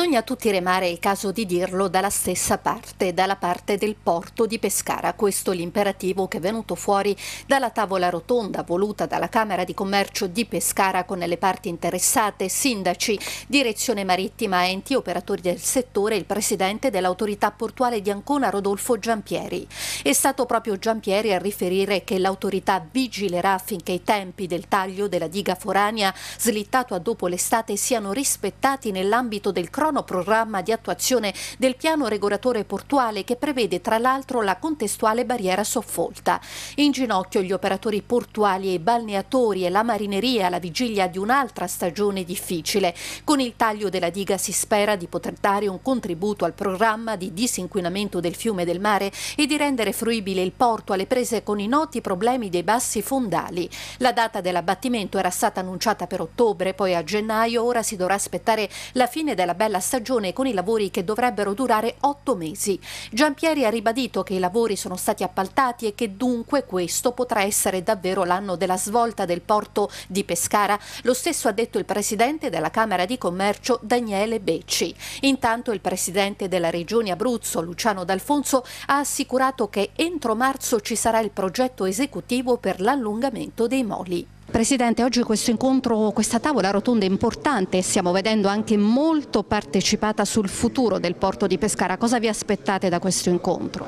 Bisogna tutti remare, è il caso di dirlo, dalla stessa parte, dalla parte del porto di Pescara. Questo è l'imperativo che è venuto fuori dalla tavola rotonda voluta dalla Camera di Commercio di Pescara con le parti interessate, sindaci, direzione marittima, enti, operatori del settore e il presidente dell'autorità portuale di Ancona, Rodolfo Giampieri. È stato proprio Giampieri a riferire che l'autorità vigilerà affinché i tempi del taglio della diga foranea slittato a dopo l'estate siano rispettati nell'ambito del cronoprogramma di attuazione del piano regolatore portuale che prevede tra l'altro la contestuale barriera soffolta. In ginocchio gli operatori portuali e i balneatori e la marineria alla vigilia di un'altra stagione difficile. Con il taglio della diga si spera di poter dare un contributo al programma di disinquinamento del fiume e del mare e di rendere fruibile il porto alle prese con i noti problemi dei bassi fondali. La data dell'abbattimento era stata annunciata per ottobre, poi a gennaio, ora si dovrà aspettare la fine della bella stagione con i lavori che dovrebbero durare otto mesi. Giampieri ha ribadito che i lavori sono stati appaltati e che dunque questo potrà essere davvero l'anno della svolta del porto di Pescara. Lo stesso ha detto il presidente della Camera di Commercio Daniele Becci. Intanto il presidente della regione Abruzzo Luciano D'Alfonso ha assicurato che entro marzo ci sarà il progetto esecutivo per l'allungamento dei moli. Presidente, oggi questo incontro, questa tavola rotonda è importante e stiamo vedendo anche molto partecipata sul futuro del porto di Pescara. Cosa vi aspettate da questo incontro?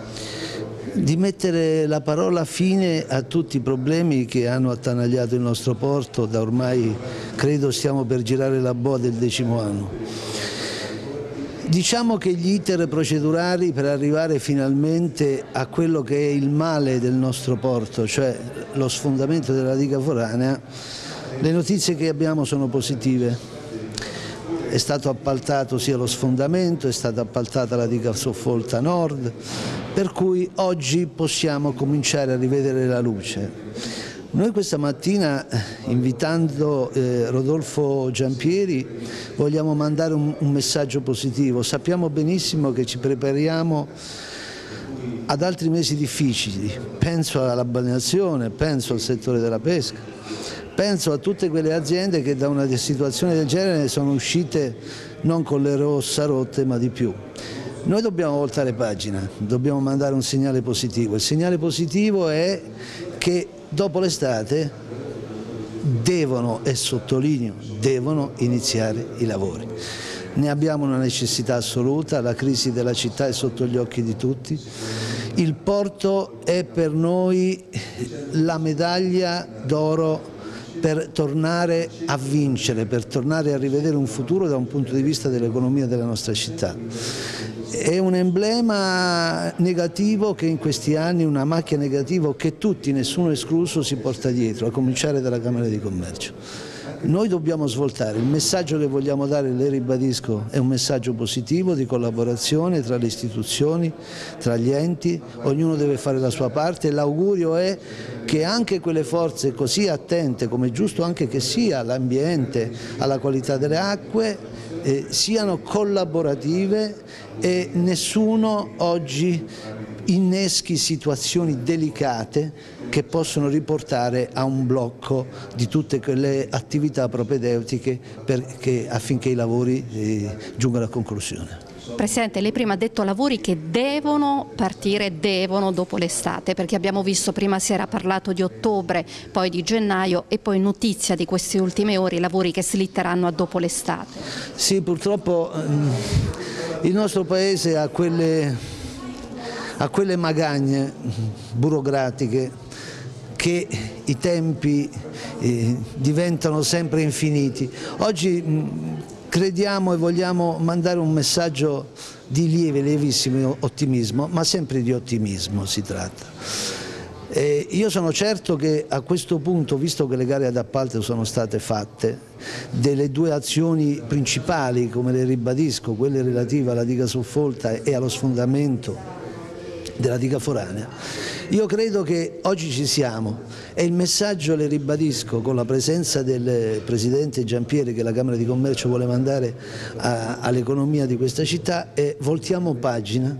Di mettere la parola fine a tutti i problemi che hanno attanagliato il nostro porto da ormai credo stiamo per girare la boa del decimo anno. Diciamo che gli iter procedurali per arrivare finalmente a quello che è il male del nostro porto, cioè lo sfondamento della diga foranea, le notizie che abbiamo sono positive. È stato appaltato sia lo sfondamento, è stata appaltata la diga soffolta nord, per cui oggi possiamo cominciare a rivedere la luce. Noi questa mattina, invitando eh, Rodolfo Giampieri, vogliamo mandare un, un messaggio positivo. Sappiamo benissimo che ci prepariamo ad altri mesi difficili, penso alla balneazione, penso al settore della pesca, penso a tutte quelle aziende che da una situazione del genere sono uscite non con le rossa rotte ma di più. Noi dobbiamo voltare pagina, dobbiamo mandare un segnale positivo. Il segnale positivo è che dopo l'estate devono, e sottolineo, devono iniziare i lavori. Ne abbiamo una necessità assoluta, la crisi della città è sotto gli occhi di tutti. Il porto è per noi la medaglia d'oro per tornare a vincere, per tornare a rivedere un futuro da un punto di vista dell'economia della nostra città è un emblema negativo che in questi anni, una macchia negativa che tutti, nessuno escluso, si porta dietro, a cominciare dalla Camera di Commercio. Noi dobbiamo svoltare, il messaggio che vogliamo dare, le ribadisco, è un messaggio positivo di collaborazione tra le istituzioni, tra gli enti, ognuno deve fare la sua parte. E l'augurio è che anche quelle forze così attente, come è giusto anche che sia all'ambiente, alla qualità delle acque, eh, siano collaborative e nessuno oggi inneschi situazioni delicate che possono riportare a un blocco di tutte quelle attività propedeutiche perché, affinché i lavori eh, giungano a conclusione. Presidente, lei prima ha detto lavori che devono partire, devono dopo l'estate, perché abbiamo visto prima si era parlato di ottobre, poi di gennaio e poi notizia di queste ultime ore, i lavori che slitteranno a dopo l'estate. Sì, purtroppo ehm, il nostro Paese ha quelle, ha quelle magagne burocratiche che i tempi eh, diventano sempre infiniti. Oggi crediamo e vogliamo mandare un messaggio di lieve, lievissimo ottimismo, ma sempre di ottimismo si tratta. Eh, io sono certo che a questo punto, visto che le gare ad appalto sono state fatte, delle due azioni principali, come le ribadisco, quelle relative alla diga soffolta e allo sfondamento della diga foranea, io credo che oggi ci siamo e il messaggio, le ribadisco, con la presenza del Presidente Giampieri che la Camera di Commercio vuole mandare all'economia di questa città è voltiamo pagina,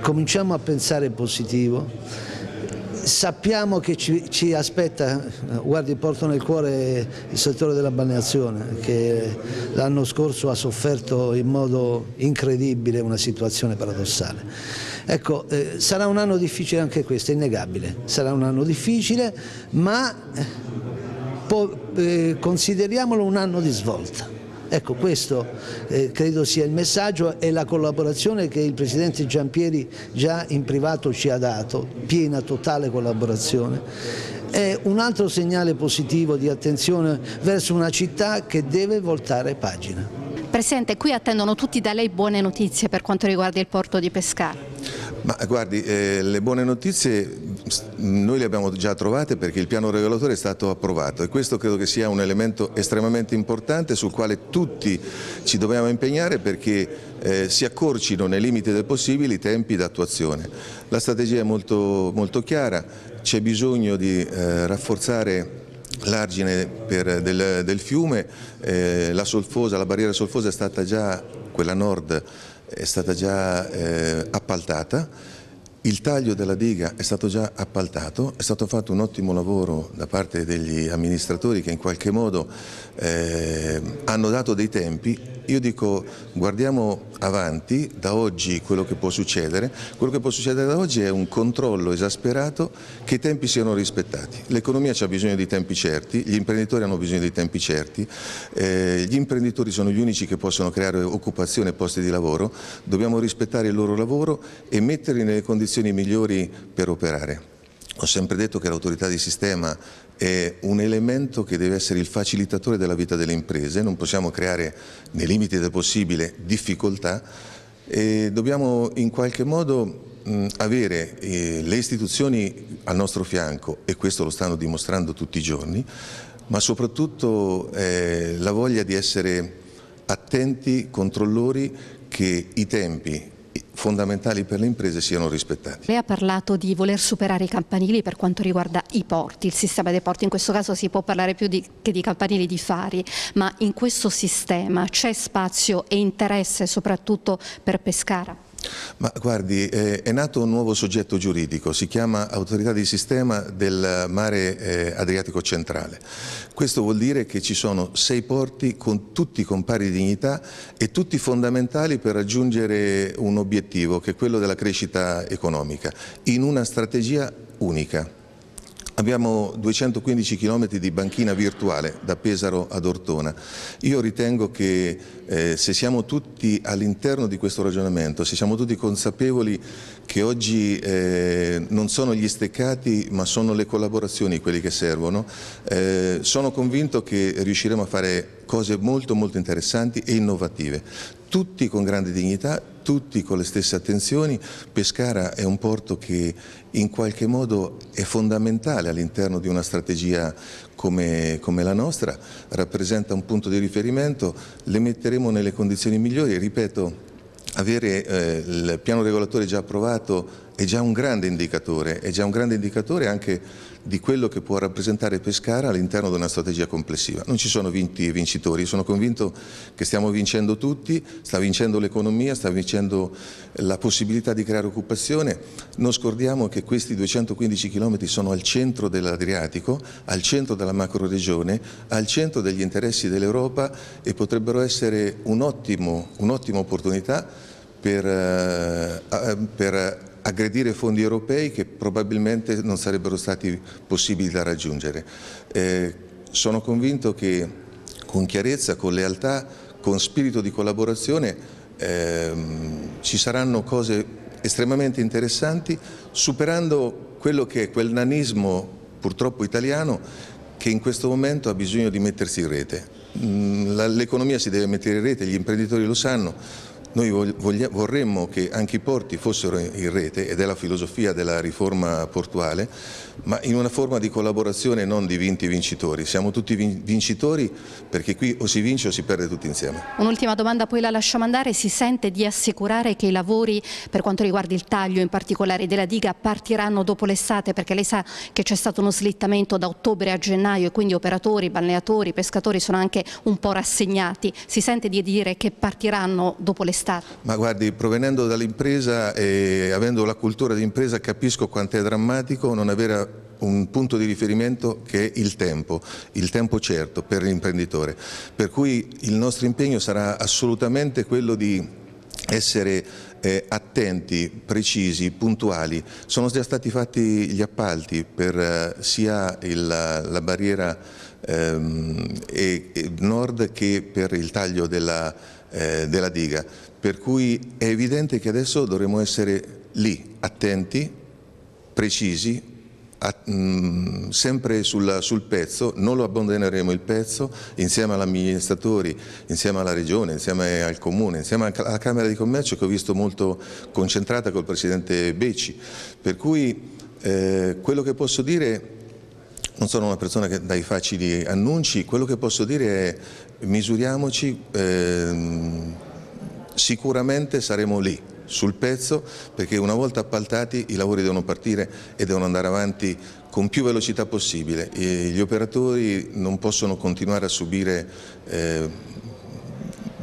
cominciamo a pensare positivo, Sappiamo che ci, ci, aspetta, guardi porto nel cuore il settore della balneazione che l'anno scorso ha sofferto in modo incredibile una situazione paradossale. Ecco, eh, sarà un anno difficile anche questo, è innegabile, sarà un anno difficile ma eh, consideriamolo un anno di svolta. Ecco, questo eh, credo sia il messaggio e la collaborazione che il Presidente Giampieri già in privato ci ha dato, piena, totale collaborazione, è un altro segnale positivo di attenzione verso una città che deve voltare pagina. Presidente, qui attendono tutti da lei buone notizie per quanto riguarda il porto di Pescara. Ma guardi, eh, le buone notizie noi le abbiamo già trovate perché il piano regolatore è stato approvato e questo credo che sia un elemento estremamente importante sul quale tutti ci dobbiamo impegnare perché eh, si accorcino nei limiti del possibile i tempi d'attuazione. La strategia è molto, molto chiara, c'è bisogno di eh, rafforzare l'argine del, del, fiume, eh, la, solfosa, la barriera solfosa è stata già, quella nord, è stata già eh, appaltata, il taglio della diga è stato già appaltato, è stato fatto un ottimo lavoro da parte degli amministratori che in qualche modo eh, hanno dato dei tempi. Io dico guardiamo avanti, da oggi quello che può succedere, quello che può succedere da oggi è un controllo esasperato che i tempi siano rispettati. L'economia ha bisogno di tempi certi, gli imprenditori hanno bisogno di tempi certi, eh, gli imprenditori sono gli unici che possono creare occupazione e posti di lavoro, dobbiamo rispettare il loro lavoro e metterli nelle condizioni condizioni migliori per operare. Ho sempre detto che l'autorità di sistema è un elemento che deve essere il facilitatore della vita delle imprese, non possiamo creare nei limiti del possibile difficoltà e dobbiamo in qualche modo avere eh, le istituzioni al nostro fianco e questo lo stanno dimostrando tutti i giorni, ma soprattutto eh, la voglia di essere attenti, controllori che i tempi fondamentali per le imprese siano rispettati. Lei ha parlato di voler superare i campanili per quanto riguarda i porti, il sistema dei porti, in questo caso si può parlare più di, che di campanili di fari, ma in questo sistema c'è spazio e interesse soprattutto per Pescara? Ma guardi, eh, è nato un nuovo soggetto giuridico, si chiama Autorità di Sistema del Mare eh, Adriatico Centrale. Questo vuol dire che ci sono sei porti con tutti con pari dignità e tutti fondamentali per raggiungere un obiettivo che è quello della crescita economica, in una strategia unica. Abbiamo 215 km di banchina virtuale da Pesaro ad Ortona. Io ritengo che eh, se siamo tutti all'interno di questo ragionamento, se siamo tutti consapevoli che oggi eh, non sono gli steccati ma sono le collaborazioni quelli che servono, eh, sono convinto che riusciremo a fare cose molto molto interessanti e innovative tutti con grande dignità, tutti con le stesse attenzioni. Pescara è un porto che in qualche modo è fondamentale all'interno di una strategia come, come, la nostra, rappresenta un punto di riferimento, le metteremo nelle condizioni migliori, ripeto, avere eh, il piano regolatore già approvato è già un grande indicatore, è già un grande indicatore anche di quello che può rappresentare Pescara all'interno di una strategia complessiva. Non ci sono vinti e vincitori, sono convinto che stiamo vincendo tutti, sta vincendo l'economia, sta vincendo la possibilità di creare occupazione. Non scordiamo che questi 215 km sono al centro dell'Adriatico, al centro della macro regione, al centro degli interessi dell'Europa e potrebbero essere un'ottima un opportunità per, uh, per aggredire fondi europei che probabilmente non sarebbero stati possibili da raggiungere. Eh, sono convinto che con chiarezza, con lealtà, con spirito di collaborazione ehm, ci saranno cose estremamente interessanti superando quello che è quel nanismo purtroppo italiano che in questo momento ha bisogno di mettersi in rete. Mm, l'economia si deve mettere in rete, gli imprenditori lo sanno, Noi vorremmo che anche i porti fossero in rete ed è la filosofia della riforma portuale, ma in una forma di collaborazione non di vinti e vincitori. Siamo tutti vincitori perché qui o si vince o si perde tutti insieme. Un'ultima domanda poi la lasciamo andare. Si sente di assicurare che i lavori per quanto riguarda il taglio in particolare della diga partiranno dopo l'estate perché lei sa che c'è stato uno slittamento da ottobre a gennaio e quindi operatori, balneatori, pescatori sono anche un po' rassegnati. Si sente di dire che partiranno dopo l'estate? Stato? Ma guardi, provenendo dall'impresa e avendo la cultura di impresa capisco quanto è drammatico non avere un punto di riferimento che è il tempo, il tempo certo per l'imprenditore. Per cui il nostro impegno sarà assolutamente quello di essere eh, attenti, precisi, puntuali. Sono già stati fatti gli appalti per eh, sia il, la barriera ehm, e, e nord che per il taglio della, eh, della diga. Per cui è evidente che adesso dovremo essere lì, attenti, precisi, a, mh, mm, sempre sul, sul, pezzo, non lo abbandoneremo il pezzo insieme agli amministratori, insieme alla Regione, insieme al Comune, insieme alla Camera di Commercio che ho visto molto concentrata col Presidente Becci. Per cui eh, quello che posso dire non sono una persona che dà i facili annunci, quello che posso dire è misuriamoci, ehm, sicuramente saremo lì sul pezzo perché una volta appaltati i lavori devono partire e devono andare avanti con più velocità possibile. E gli operatori non possono continuare a subire eh,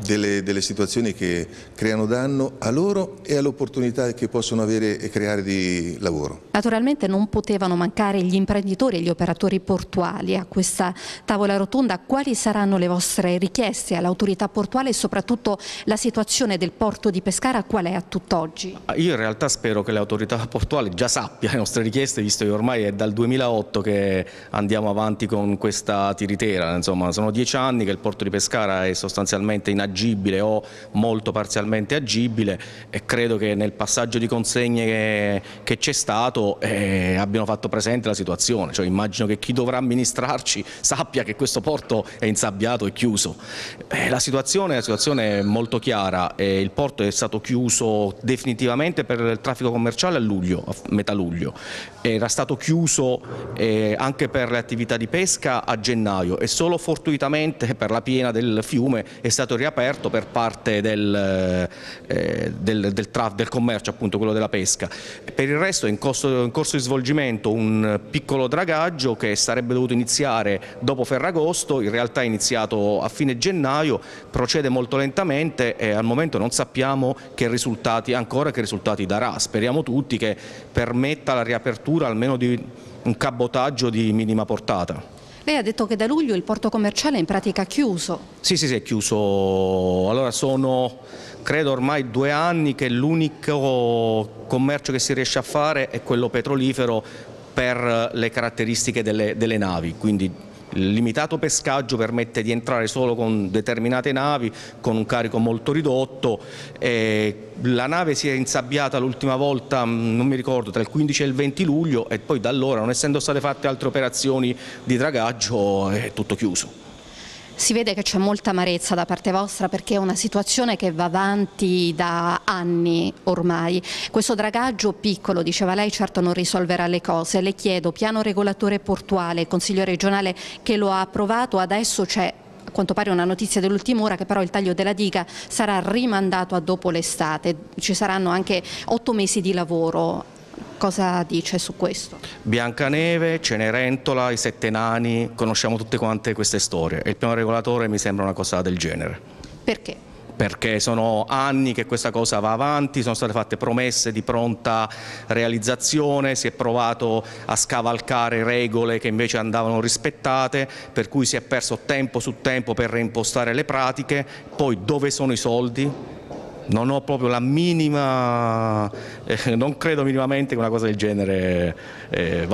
delle, delle, situazioni che creano danno a loro e all'opportunità che possono avere e creare di lavoro. Naturalmente non potevano mancare gli imprenditori e gli operatori portuali a questa tavola rotonda. Quali saranno le vostre richieste all'autorità portuale e soprattutto la situazione del porto di Pescara qual è a tutt'oggi? Io in realtà spero che l'autorità portuale già sappia le nostre richieste visto che ormai è dal 2008 che andiamo avanti con questa tiritera, insomma sono dieci anni che il porto di Pescara è sostanzialmente inagibile agibile o molto parzialmente agibile e credo che nel passaggio di consegne che, c'è stato eh, abbiano fatto presente la situazione, cioè, immagino che chi dovrà amministrarci sappia che questo porto è insabbiato e chiuso. Eh, la, situazione, la, situazione, è molto chiara, eh, il porto è stato chiuso definitivamente per il traffico commerciale a luglio, a metà luglio, era stato chiuso eh, anche per le attività di pesca a gennaio e solo fortuitamente per la piena del fiume è stato riaperto aperto per parte del, eh, del, del, del, commercio, appunto quello della pesca. Per il resto è in corso, in corso, di svolgimento un piccolo dragaggio che sarebbe dovuto iniziare dopo Ferragosto, in realtà è iniziato a fine gennaio, procede molto lentamente e al momento non sappiamo che risultati, ancora che risultati darà. Speriamo tutti che permetta la riapertura almeno di un cabotaggio di minima portata. Lei ha detto che da luglio il porto commerciale è in pratica chiuso. Sì, sì, sì, è chiuso. Allora sono, credo ormai due anni che l'unico commercio che si riesce a fare è quello petrolifero per le caratteristiche delle, delle navi, quindi il limitato pescaggio permette di entrare solo con determinate navi, con un carico molto ridotto. la nave si è insabbiata l'ultima volta, mm, non mi ricordo, tra il 15 e il 20 luglio e poi da allora, non essendo state fatte altre operazioni di dragaggio, è tutto chiuso. Si vede che c'è molta amarezza da parte vostra perché è una situazione che va avanti da anni ormai. Questo dragaggio piccolo, diceva lei, certo non risolverà le cose. Le chiedo, piano regolatore portuale, Consiglio regionale che lo ha approvato, adesso c'è a quanto pare una notizia dell'ultima ora che però il taglio della diga sarà rimandato a dopo l'estate, ci saranno anche otto mesi di lavoro cosa dice su questo? Biancaneve, Cenerentola, i Sette Nani, conosciamo tutte quante queste storie e il piano regolatore mi sembra una cosa del genere. Perché? perché sono anni che questa cosa va avanti, sono state fatte promesse di pronta realizzazione, si è provato a scavalcare regole che invece andavano rispettate, per cui si è perso tempo su tempo per reimpostare le pratiche, poi dove sono i soldi? Non ho proprio la minima, eh, non credo minimamente che una cosa del genere eh,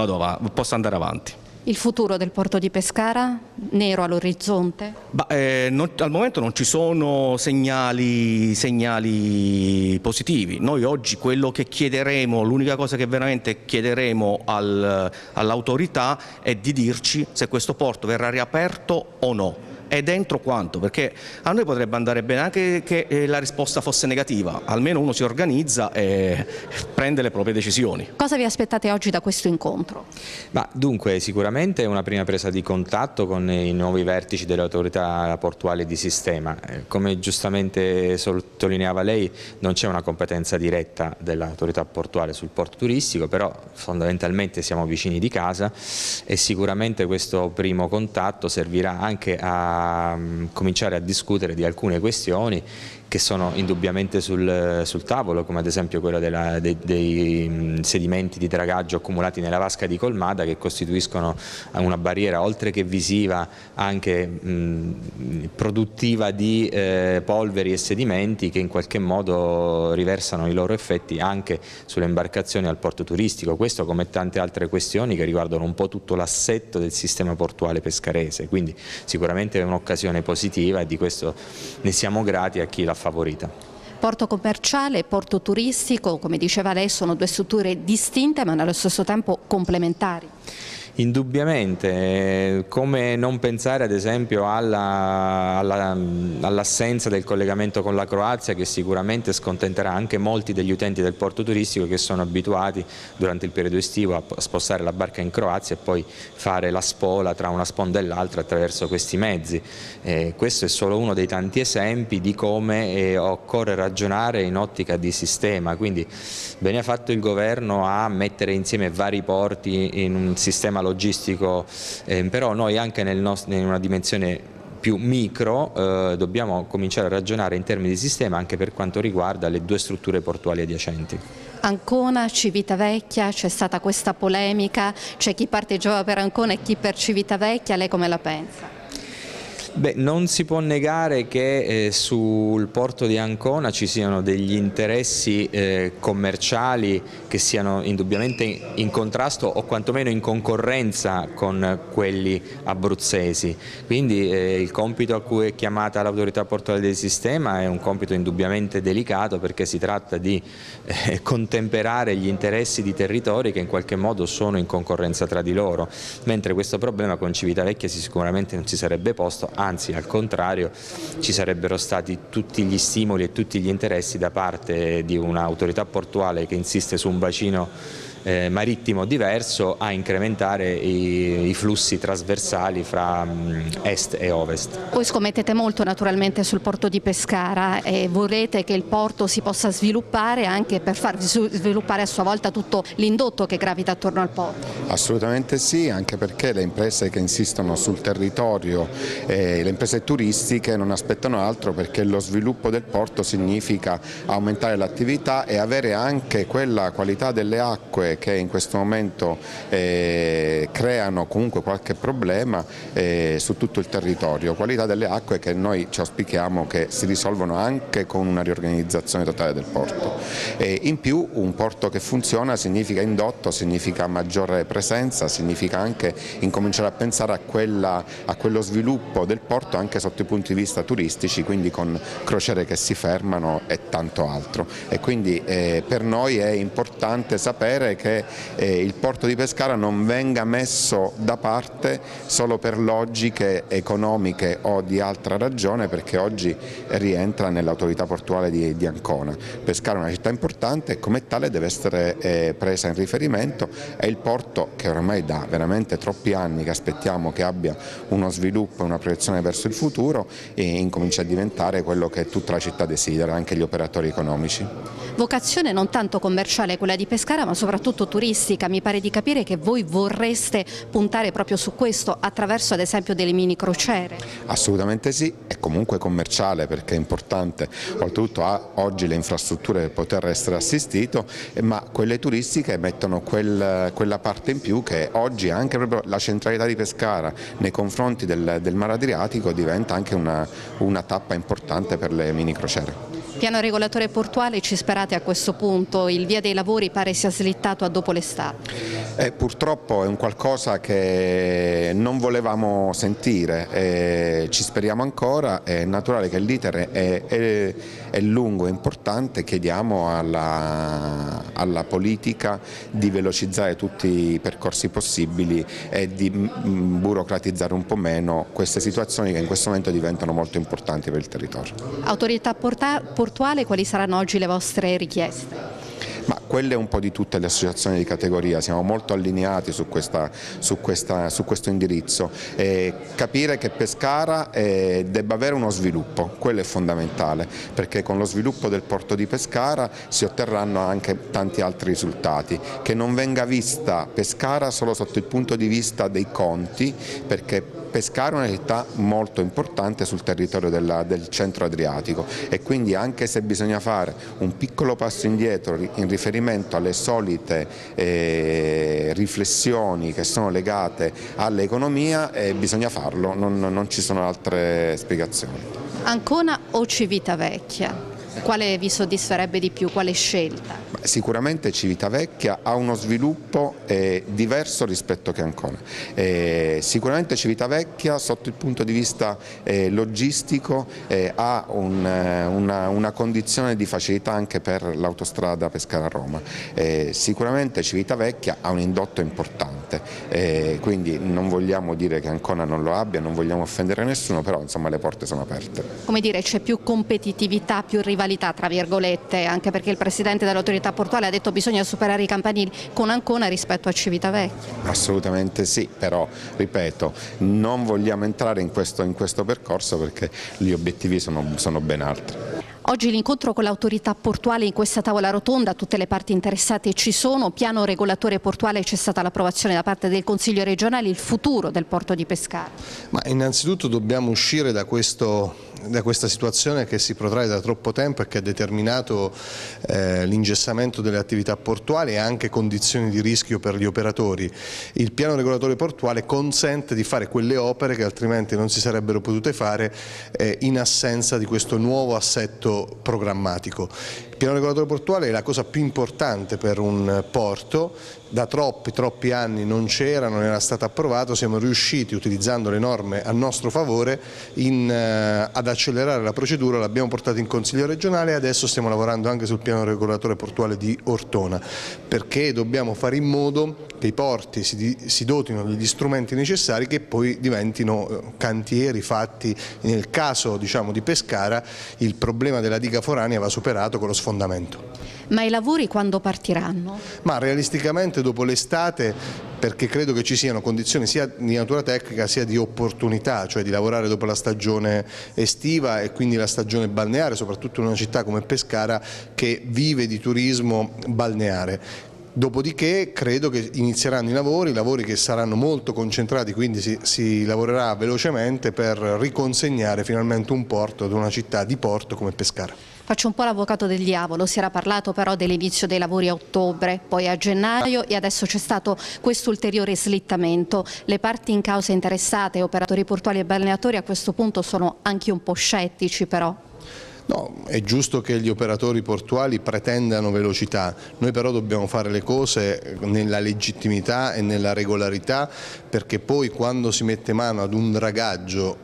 possa andare avanti. Il futuro del porto di Pescara? Nero all'orizzonte? Eh, al momento non ci sono segnali, segnali, positivi. Noi oggi quello che chiederemo, l'unica cosa che veramente chiederemo al, all'autorità è di dirci se questo porto verrà riaperto o no e dentro quanto? Perché a noi potrebbe andare bene anche che eh, la risposta fosse negativa, almeno uno si organizza e prende le proprie decisioni. Cosa vi aspettate oggi da questo incontro? Ma dunque sicuramente una prima presa di contatto con i nuovi vertici delle autorità portuali di sistema. Eh, come giustamente sottolineava lei non c'è una competenza diretta dell'autorità portuale sul porto turistico, però fondamentalmente siamo vicini di casa e sicuramente questo primo contatto servirà anche a um, cominciare a discutere di alcune questioni che sono indubbiamente sul, sul tavolo, come ad esempio quella della, dei, dei, mm, sedimenti di dragaggio accumulati nella vasca di Colmada che costituiscono una barriera oltre che visiva anche mh, mm, produttiva di eh, polveri e sedimenti che in qualche modo riversano i loro effetti anche sulle imbarcazioni al porto turistico. Questo come tante altre questioni che riguardano un po' tutto l'assetto del sistema portuale pescarese, quindi sicuramente è un'occasione positiva e di questo ne siamo grati a chi l'ha favorita. Porto commerciale e porto turistico, come diceva lei, sono due strutture distinte ma nello stesso tempo complementari. Indubbiamente, come non pensare ad esempio all'assenza alla, all del collegamento con la Croazia che sicuramente scontenterà anche molti degli utenti del porto turistico che sono abituati durante il periodo estivo a spostare la barca in Croazia e poi fare la spola tra una sponda e l'altra attraverso questi mezzi. Eh, questo è solo uno dei tanti esempi di come eh, occorre ragionare in ottica di sistema, quindi bene ha fatto il governo a mettere insieme vari porti in un sistema logistico, eh, però noi anche nel nostro, in una dimensione più micro eh, dobbiamo cominciare a ragionare in termini di sistema anche per quanto riguarda le due strutture portuali adiacenti. Ancona, Civitavecchia, c'è stata questa polemica, c'è chi parteggiava per Ancona e chi per Civitavecchia, lei come la pensa? Beh, non si può negare che eh, sul porto di Ancona ci siano degli interessi eh, commerciali che siano indubbiamente in contrasto o quantomeno in concorrenza con quelli abruzzesi. Quindi eh, il compito a cui è chiamata l'autorità portuale del sistema è un compito indubbiamente delicato perché si tratta di eh, contemperare gli interessi di territori che in qualche modo sono in concorrenza tra di loro, mentre questo problema con Civitavecchia sicuramente non si sarebbe posto, anzi al contrario ci sarebbero stati tutti gli stimoli e tutti gli interessi da parte di un'autorità portuale che insiste su un bacino eh, marittimo diverso a incrementare i, i flussi trasversali fra mh, est e ovest. Voi scommettete molto naturalmente sul porto di Pescara e volete che il porto si possa sviluppare anche per far sviluppare a sua volta tutto l'indotto che gravita attorno al porto? Assolutamente sì, anche perché le imprese che insistono sul territorio e le imprese turistiche non aspettano altro perché lo sviluppo del porto significa aumentare l'attività e avere anche quella qualità delle acque che in questo momento eh, creano comunque qualche problema eh, su tutto il territorio, qualità delle acque che noi ci auspichiamo che si risolvono anche con una riorganizzazione totale del porto. E in più un porto che funziona significa indotto, significa maggiore presenza, significa anche incominciare a pensare a, quella, a quello sviluppo del porto anche sotto i punti di vista turistici, quindi con crociere che si fermano e tanto altro. E quindi eh, per noi è importante sapere che eh, il porto di Pescara non venga messo da parte solo per logiche economiche o di altra ragione perché oggi rientra nell'autorità portuale di, di, Ancona. Pescara è una città importante e come tale deve essere eh, presa in riferimento è il porto che ormai da veramente troppi anni che aspettiamo che abbia uno sviluppo e una proiezione verso il futuro e incomincia a diventare quello che tutta la città desidera, anche gli operatori economici. Vocazione non tanto commerciale quella di Pescara ma soprattutto soprattutto turistica, mi pare di capire che voi vorreste puntare proprio su questo attraverso ad esempio delle mini crociere. Assolutamente sì, è comunque commerciale perché è importante, oltretutto ha oggi le infrastrutture per poter essere assistito, ma quelle turistiche mettono quel, quella parte in più che oggi anche proprio la centralità di Pescara nei confronti del, del mare Adriatico diventa anche una, una tappa importante per le mini crociere. Piano regolatore portuale ci sperate a questo punto, il via dei lavori pare sia slittato a dopo l'estate. Eh, purtroppo è un qualcosa che non volevamo sentire, ci speriamo ancora, è naturale che l'iter è, è, è, lungo e importante, chiediamo alla, alla, politica di velocizzare tutti i percorsi possibili e di mm, burocratizzare un po' meno queste situazioni che in questo momento diventano molto importanti per il territorio. Autorità portuale, quali saranno oggi le vostre richieste? Ma quelle un po' di tutte le associazioni di categoria, siamo molto allineati su, questa, su, questa, su questo indirizzo. E capire che Pescara eh, debba avere uno sviluppo, quello è fondamentale, perché con lo sviluppo del porto di Pescara si otterranno anche tanti altri risultati, che non venga vista Pescara solo sotto il punto di vista dei conti, perché Pescara è una città molto importante sul territorio della, del centro adriatico e quindi anche se bisogna fare un piccolo passo indietro in riferimento alle solite eh, riflessioni che sono legate all'economia eh, bisogna farlo, non, non ci sono altre spiegazioni. Ancona o Civitavecchia? Quale vi soddisferebbe di più? Quale scelta? Sicuramente Civitavecchia ha uno sviluppo eh, diverso rispetto che Ancona. Eh, sicuramente Civitavecchia sotto il punto di vista eh, logistico eh, ha un, eh, una, una, condizione di facilità anche per l'autostrada Pescara-Roma. Eh, sicuramente Civitavecchia ha un indotto importante, quindi non vogliamo dire che Ancona non lo abbia, non vogliamo offendere nessuno, però insomma le porte sono aperte. Come dire, c'è più competitività, più rivalità rivalità tra virgolette, anche perché il Presidente dell'autorità portuale ha detto che bisogna superare i campanili con Ancona rispetto a Civitavecchia. Assolutamente sì, però ripeto, non vogliamo entrare in questo, in questo percorso perché gli obiettivi sono, sono ben altri. Oggi l'incontro con l'autorità portuale in questa tavola rotonda, tutte le parti interessate ci sono, piano regolatore portuale c'è stata l'approvazione da parte del Consiglio regionale, il futuro del porto di Pescara. Ma innanzitutto dobbiamo uscire da questo da questa situazione che si protrae da troppo tempo e che ha determinato eh, l'ingessamento delle attività portuali e anche condizioni di rischio per gli operatori. Il piano regolatore portuale consente di fare quelle opere che altrimenti non si sarebbero potute fare eh, in assenza di questo nuovo assetto programmatico. Il piano regolatore portuale è la cosa più importante per un porto, da troppi, troppi anni non c'era, non era stato approvato, siamo riusciti utilizzando le norme a nostro favore in, eh, ad accelerare la procedura, l'abbiamo portato in Consiglio regionale e adesso stiamo lavorando anche sul piano regolatore portuale di Ortona, perché dobbiamo fare in modo che i porti si, si dotino degli strumenti necessari che poi diventino eh, cantieri fatti, nel caso diciamo, di Pescara il problema della diga foranea va superato con lo sfondamento. Ma i lavori quando partiranno? Ma realisticamente dopo l'estate perché credo che ci siano condizioni sia di natura tecnica sia di opportunità, cioè di lavorare dopo la stagione estiva e quindi la stagione balneare, soprattutto in una città come Pescara che vive di turismo balneare. Dopodiché credo che inizieranno i lavori, lavori che saranno molto concentrati, quindi si, si, lavorerà velocemente per riconsegnare finalmente un porto ad una città di porto come Pescara. Faccio un po' l'avvocato del diavolo, si era parlato però dell'inizio dei lavori a ottobre, poi a gennaio e adesso c'è stato questo ulteriore slittamento. Le parti in causa interessate, operatori portuali e balneatori a questo punto sono anche un po' scettici però. No, è giusto che gli operatori portuali pretendano velocità, noi però dobbiamo fare le cose nella legittimità e nella regolarità perché poi quando si mette mano ad un dragaggio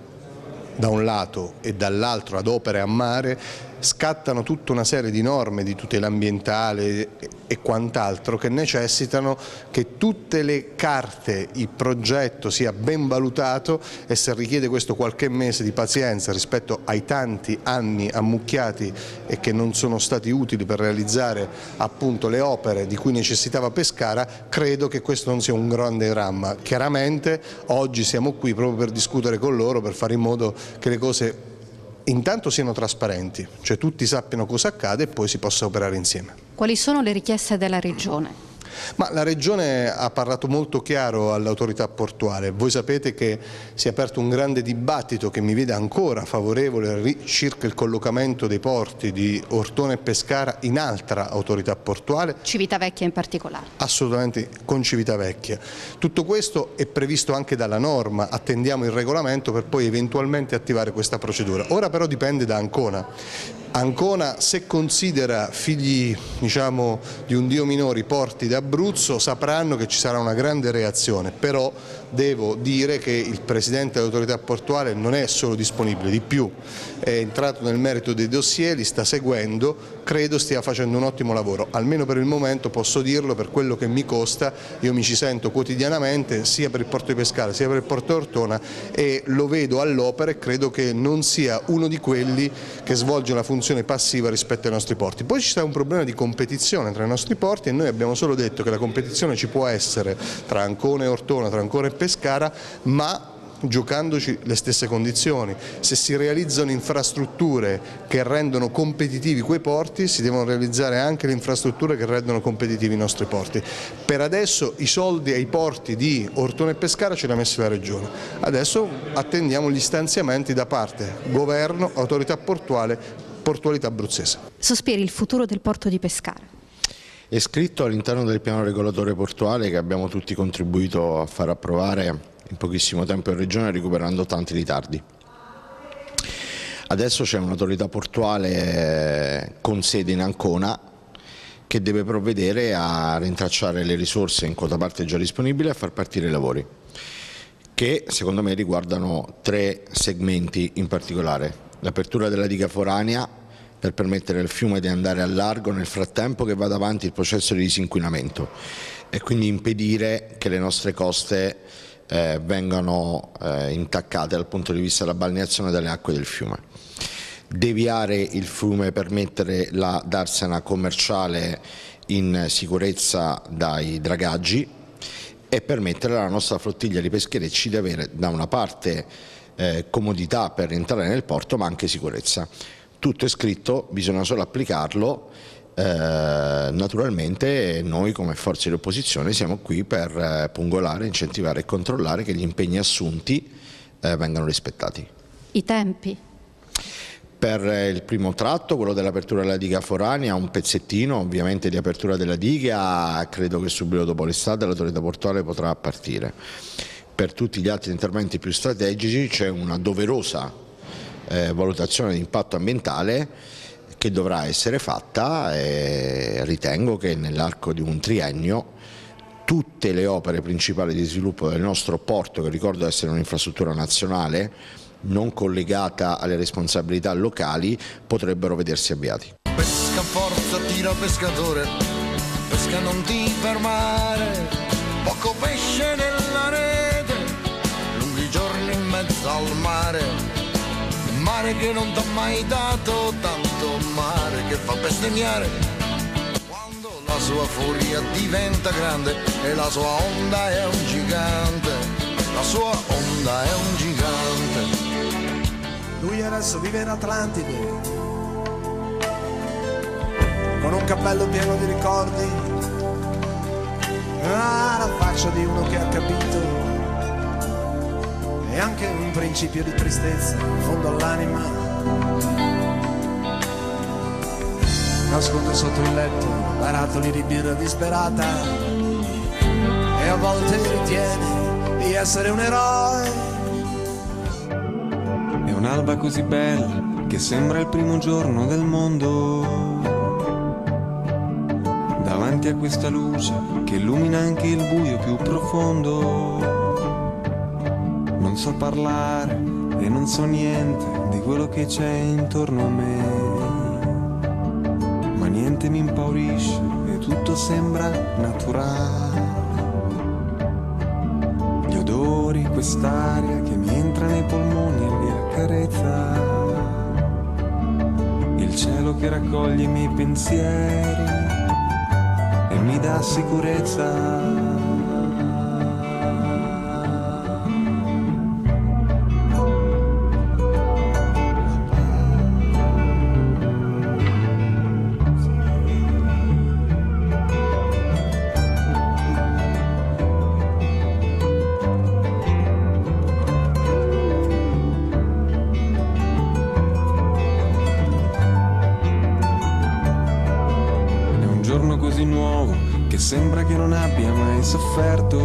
da un lato e dall'altro ad opere a mare scattano tutta una serie di norme di tutela ambientale e quant'altro che necessitano che tutte le carte, il progetto sia ben valutato e se richiede questo qualche mese di pazienza rispetto ai tanti anni ammucchiati e che non sono stati utili per realizzare appunto le opere di cui necessitava Pescara, credo che questo non sia un grande dramma. Chiaramente oggi siamo qui proprio per discutere con loro, per fare in modo che le cose intanto siano trasparenti, cioè tutti sappiano cosa accade e poi si possa operare insieme. Quali sono le richieste della Regione? Ma la Regione ha parlato molto chiaro all'autorità portuale, voi sapete che si è aperto un grande dibattito che mi vede ancora favorevole circa il collocamento dei porti di Ortona e Pescara in altra autorità portuale. Civitavecchia in particolare. Assolutamente con Civitavecchia. Tutto questo è previsto anche dalla norma, attendiamo il regolamento per poi eventualmente attivare questa procedura. Ora però dipende da Ancona Ancona, se considera figli diciamo, di un dio minore i porti d'Abruzzo, sapranno che ci sarà una grande reazione, però devo dire che il Presidente dell'autorità portuale non è solo disponibile, di più. È entrato nel merito dei dossier, li sta seguendo, credo stia facendo un ottimo lavoro, almeno per il momento posso dirlo per quello che mi costa, io mi ci sento quotidianamente sia per il porto di Pescara sia per il porto Ortona e lo vedo all'opera e credo che non sia uno di quelli che svolge una funzione passiva rispetto ai nostri porti. Poi ci sta un problema di competizione tra i nostri porti e noi abbiamo solo detto che la competizione ci può essere tra Ancona e Ortona, tra Ancona e Pescara, ma giocandoci le stesse condizioni. Se si realizzano infrastrutture che rendono competitivi quei porti, si devono realizzare anche le infrastrutture che rendono competitivi i nostri porti. Per adesso i soldi ai porti di Ortona e Pescara ce li ha messi la Regione. Adesso attendiamo gli stanziamenti da parte governo, autorità portuale, portualità abruzzese. Sospiri il futuro del porto di Pescara è scritto all'interno del piano regolatore portuale che abbiamo tutti contribuito a far approvare in pochissimo tempo in Regione recuperando tanti ritardi. Adesso c'è un'autorità portuale con sede in Ancona che deve provvedere a rintracciare le risorse in quota parte già disponibili e a far partire i lavori che secondo me riguardano tre segmenti in particolare. L'apertura della diga foranea per permettere al fiume di andare a largo nel frattempo che vada avanti il processo di disinquinamento e quindi impedire che le nostre coste eh, vengano eh, intaccate dal punto di vista della balneazione delle acque del fiume. Deviare il fiume per mettere la darsena commerciale in sicurezza dai dragaggi e permettere alla nostra flottiglia di pescherecci di avere da una parte eh, comodità per entrare nel porto ma anche sicurezza tutto è scritto, bisogna solo applicarlo. Eh, naturalmente noi come forze di opposizione siamo qui per eh, pungolare, incentivare e controllare che gli impegni assunti eh, vengano rispettati. I tempi? Per eh, il primo tratto, quello dell'apertura della diga foranea, un pezzettino ovviamente di apertura della diga, credo che subito dopo l'estate l'autorità portuale potrà partire. Per tutti gli altri interventi più strategici c'è una doverosa valutazione di impatto ambientale che dovrà essere fatta e ritengo che nell'arco di un triennio tutte le opere principali di sviluppo del nostro porto, che ricordo essere un'infrastruttura nazionale, non collegata alle responsabilità locali, potrebbero vedersi avviati. Pesca forza, tira pescatore, pesca non ti fermare, poco pesce nella rete, lunghi giorni in mezzo al mare mare che non t'ha mai dato tanto mare che fa bestemmiare. Quando la sua furia diventa grande e la sua onda è un gigante la sua onda è un gigante. Lui adesso vive in Atlantide con un cappello pieno di ricordi. Ah la faccia di uno che ha capito e anche un principio di tristezza in fondo all'anima. Nasconde sotto il letto barattoli di birra disperata e a volte ritiene di essere un eroe. È un'alba così bella che sembra il primo giorno del mondo. Davanti a questa luce che illumina anche il buio più profondo non so parlare e non so niente di quello che c'è intorno a me. Ma niente mi impaurisce e tutto sembra naturale. Gli odori, quest'aria che mi entra nei polmoni e mi accarezza. Il cielo che raccoglie i miei pensieri e mi dà sicurezza. che non abbia mai sofferto.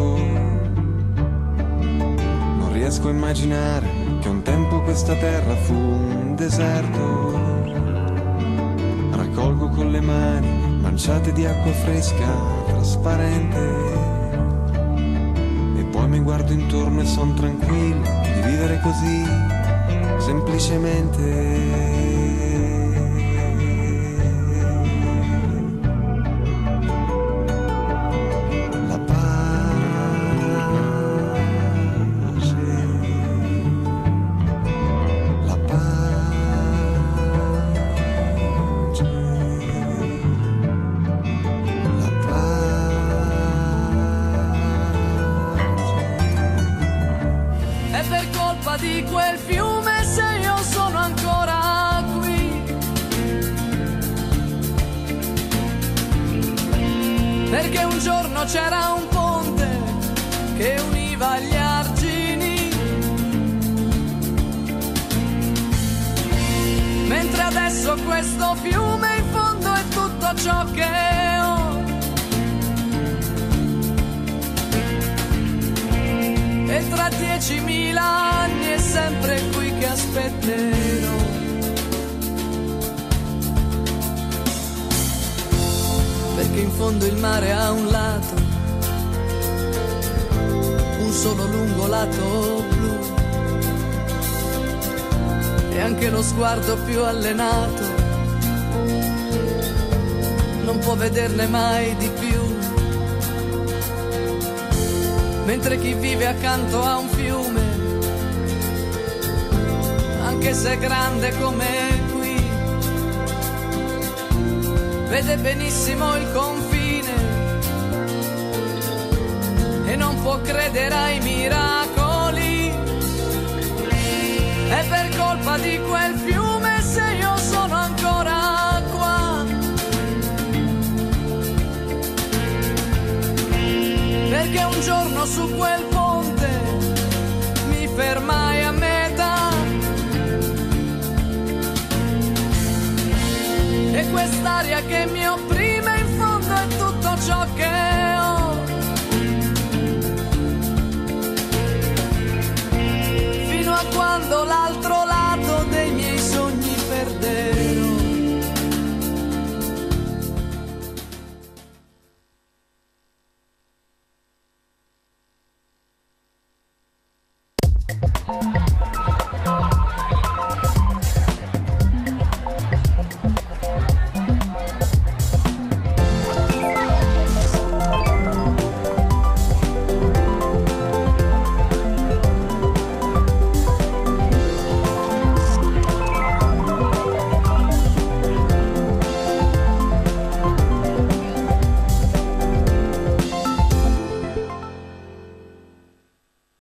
Non riesco a immaginare che un tempo questa terra fu un deserto. Raccolgo con le mani manciate di acqua fresca, trasparente. E poi mi guardo intorno e sono tranquillo di vivere così, semplicemente. E tra diecimila anni è sempre qui che aspetterò. Perché in fondo il mare ha un lato, un solo lungo lato blu. E anche lo sguardo più allenato non può vederne mai di più mentre chi vive accanto a un fiume, anche se grande come qui, vede benissimo il confine e non può credere ai miracoli. È per colpa di quel su quel ponte mi fermai a metà. E quest'aria che mi opprime